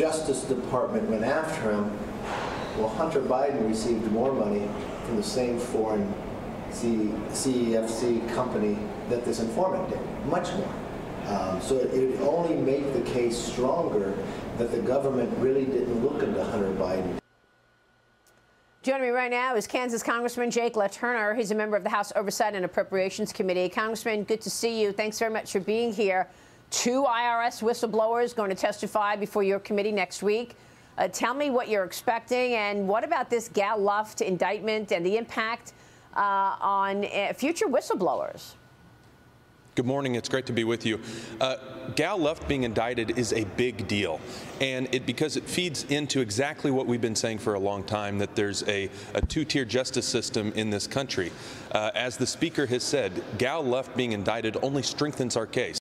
Justice Department went after him. Well, Hunter Biden received more money from the same foreign C- CEFC company that this informant did, much more. Um, so it would only make the case stronger that the government really didn't look into Hunter Biden. Joining me right now is Kansas Congressman Jake LaTurner. He's a member of the House Oversight and Appropriations Committee. Congressman, good to see you. Thanks very much for being here. Two IRS whistleblowers going to testify before your committee next week. Uh, tell me what you're expecting, and what about this Gal Luft indictment and the impact uh, on uh, future whistleblowers? Good morning. It's great to be with you. Uh, Gal Luft being indicted is a big deal, and it because it feeds into exactly what we've been saying for a long time that there's a, a two-tier justice system in this country. Uh, as the speaker has said, Gal Luft being indicted only strengthens our case.